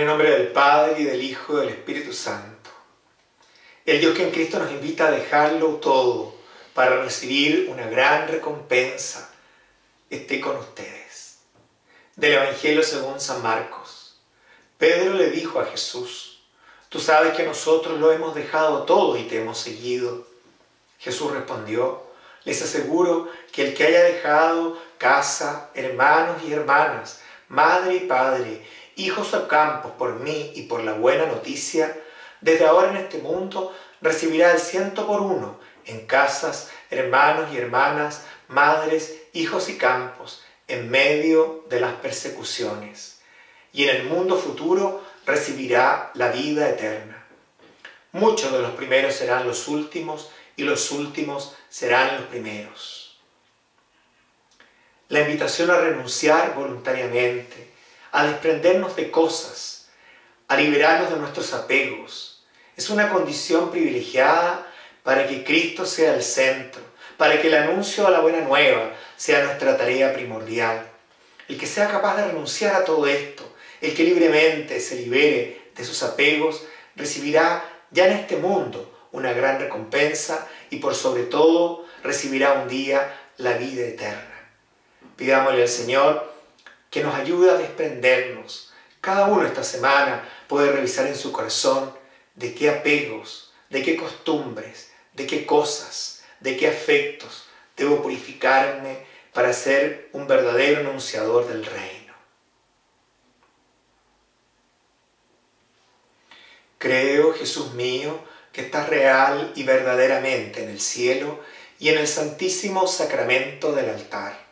nombre del Padre y del Hijo y del Espíritu Santo. El Dios que en Cristo nos invita a dejarlo todo para recibir una gran recompensa, esté con ustedes. Del Evangelio según San Marcos. Pedro le dijo a Jesús, tú sabes que nosotros lo hemos dejado todo y te hemos seguido. Jesús respondió, les aseguro que el que haya dejado casa, hermanos y hermanas, madre y padre, hijos campos por mí y por la buena noticia, desde ahora en este mundo recibirá el ciento por uno en casas, hermanos y hermanas, madres, hijos y campos, en medio de las persecuciones. Y en el mundo futuro recibirá la vida eterna. Muchos de los primeros serán los últimos y los últimos serán los primeros. La invitación a renunciar voluntariamente, a desprendernos de cosas, a liberarnos de nuestros apegos, es una condición privilegiada para que Cristo sea el centro, para que el anuncio a la buena nueva sea nuestra tarea primordial. El que sea capaz de renunciar a todo esto, el que libremente se libere de sus apegos, recibirá ya en este mundo una gran recompensa y por sobre todo recibirá un día la vida eterna. Pidámosle al Señor que nos ayude a desprendernos. Cada uno esta semana puede revisar en su corazón de qué apegos, de qué costumbres, de qué cosas, de qué afectos debo purificarme para ser un verdadero anunciador del reino. Creo, Jesús mío, que estás real y verdaderamente en el cielo y en el santísimo sacramento del altar.